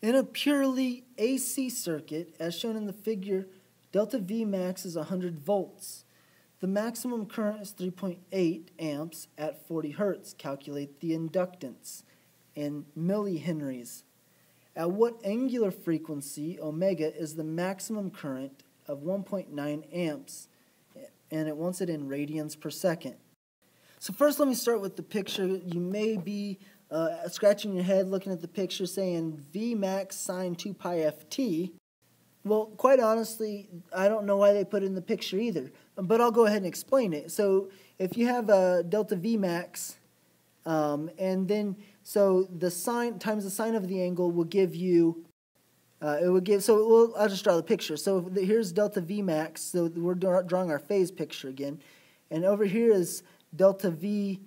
In a purely AC circuit, as shown in the figure, delta V max is 100 volts. The maximum current is 3.8 amps at 40 hertz. Calculate the inductance in millihenries. At what angular frequency, omega, is the maximum current of 1.9 amps? And it wants it in radians per second. So first let me start with the picture. You may be uh, scratching your head looking at the picture saying V max sine 2 pi ft. Well, quite honestly, I don't know why they put it in the picture either, but I'll go ahead and explain it. So if you have a delta V max, um, and then so the sine times the sine of the angle will give you, uh, it would give, so we'll, I'll just draw the picture. So the, here's delta V max, so we're drawing our phase picture again. And over here is delta V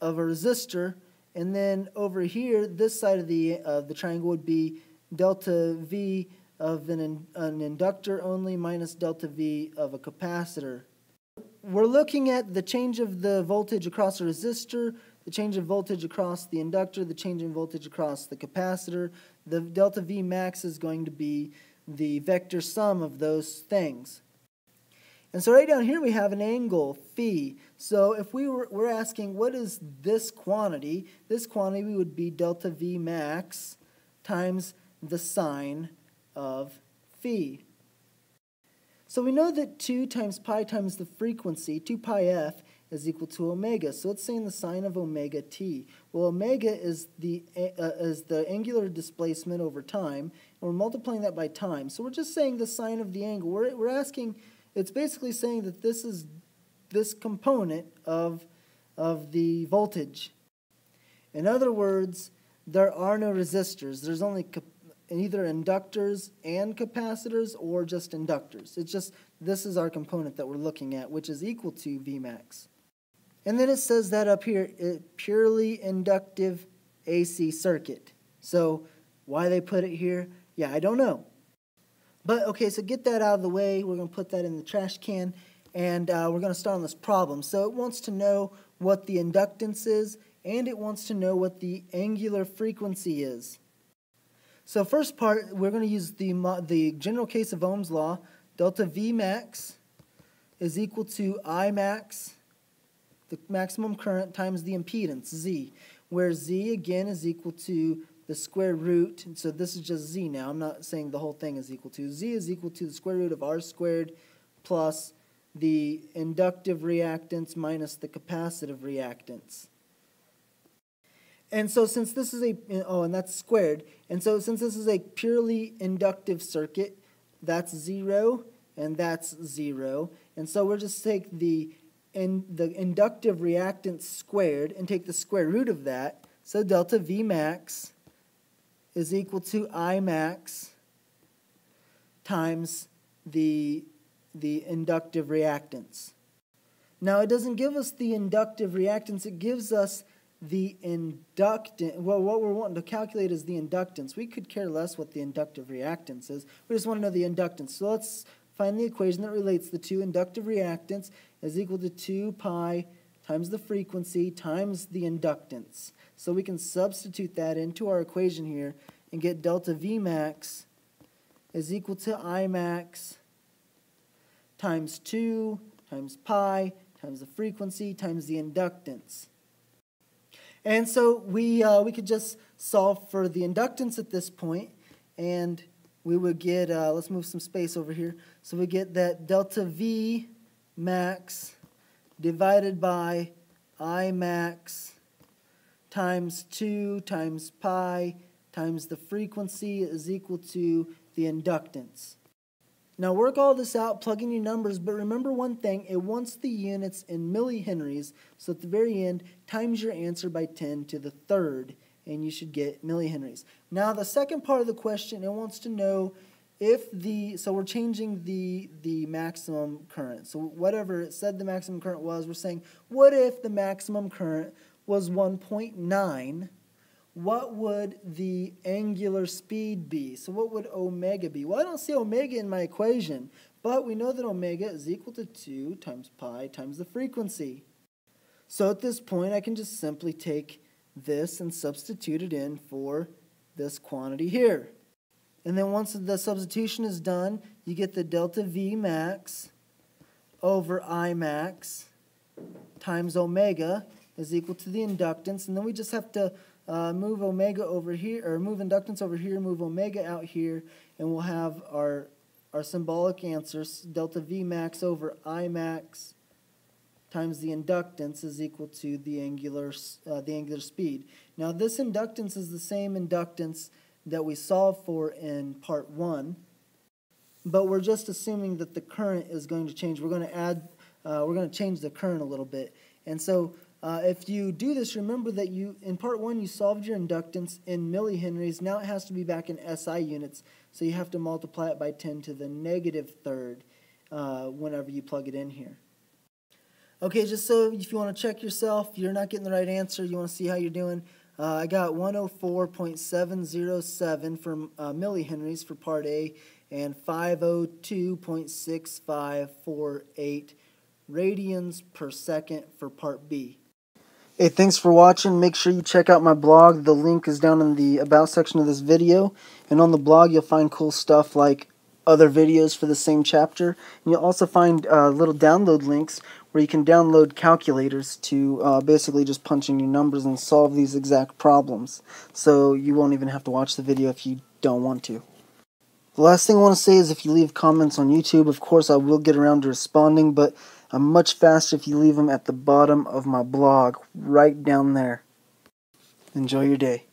of a resistor, and then over here, this side of the, uh, the triangle would be delta V of an, an inductor only minus delta V of a capacitor. We're looking at the change of the voltage across a resistor, the change of voltage across the inductor, the change in voltage across the capacitor. The delta V max is going to be the vector sum of those things. And so right down here we have an angle, phi. So if we were we're asking what is this quantity, this quantity would be delta V max times the sine of phi. So we know that 2 times pi times the frequency, 2 pi f, is equal to omega. So let's saying the sine of omega t. Well, omega is the, uh, is the angular displacement over time, and we're multiplying that by time. So we're just saying the sine of the angle. We're, we're asking, it's basically saying that this is this component of, of the voltage. In other words, there are no resistors. There's only either inductors and capacitors or just inductors. It's just this is our component that we're looking at, which is equal to Vmax. And then it says that up here, it, purely inductive AC circuit. So why they put it here, yeah, I don't know. But okay, so get that out of the way. We're going to put that in the trash can, and uh, we're going to start on this problem. So it wants to know what the inductance is, and it wants to know what the angular frequency is. So first part, we're going to use the, the general case of Ohm's law. Delta V max is equal to I max, the maximum current, times the impedance, Z, where Z again is equal to the square root, and so this is just Z now. I'm not saying the whole thing is equal to. Z is equal to the square root of R squared plus the inductive reactance minus the capacitive reactance. And so since this is a, oh, and that's squared. And so since this is a purely inductive circuit, that's 0 and that's 0. And so we'll just take the, in, the inductive reactance squared and take the square root of that. So delta V max is equal to I max times the, the inductive reactance. Now, it doesn't give us the inductive reactance, it gives us the inductance. Well, what we're wanting to calculate is the inductance. We could care less what the inductive reactance is. We just want to know the inductance. So let's find the equation that relates the two. Inductive reactance is equal to 2 pi times the frequency times the inductance. So we can substitute that into our equation here and get delta V max is equal to I max times 2 times pi times the frequency times the inductance. And so we, uh, we could just solve for the inductance at this point, and we would get, uh, let's move some space over here. So we get that delta V max divided by I max times 2 times pi times the frequency is equal to the inductance. Now work all this out, plug in your numbers, but remember one thing, it wants the units in millihenries, so at the very end, times your answer by 10 to the third, and you should get millihenries. Now the second part of the question, it wants to know if the, so we're changing the, the maximum current. So whatever it said the maximum current was, we're saying, what if the maximum current was 1.9 what would the angular speed be? So what would omega be? Well, I don't see omega in my equation, but we know that omega is equal to 2 times pi times the frequency. So at this point, I can just simply take this and substitute it in for this quantity here. And then once the substitution is done, you get the delta V max over I max times omega is equal to the inductance. And then we just have to uh, move omega over here, or move inductance over here, move omega out here, and we'll have our, our symbolic answers, delta V max over I max times the inductance is equal to the angular, uh, the angular speed. Now this inductance is the same inductance that we solved for in part one, but we're just assuming that the current is going to change. We're going to add, uh, we're going to change the current a little bit. And so uh, if you do this, remember that you in part one you solved your inductance in millihenries. Now it has to be back in SI units, so you have to multiply it by 10 to the negative third uh, whenever you plug it in here. Okay, just so if you want to check yourself, you're not getting the right answer, you want to see how you're doing. Uh, I got 104.707 for uh, millihenries for part A and 502.6548 radians per second for part B. Hey, thanks for watching. Make sure you check out my blog. The link is down in the About section of this video. And on the blog, you'll find cool stuff like other videos for the same chapter. And you'll also find uh, little download links where you can download calculators to uh, basically just punch in your numbers and solve these exact problems. So you won't even have to watch the video if you don't want to. The last thing I want to say is if you leave comments on YouTube, of course I will get around to responding, but I'm much faster if you leave them at the bottom of my blog, right down there. Enjoy your day.